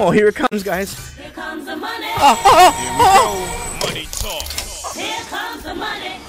Oh, here it comes, guys. Here comes the money. Oh, oh, oh, here we go. Money talk. Here comes the money.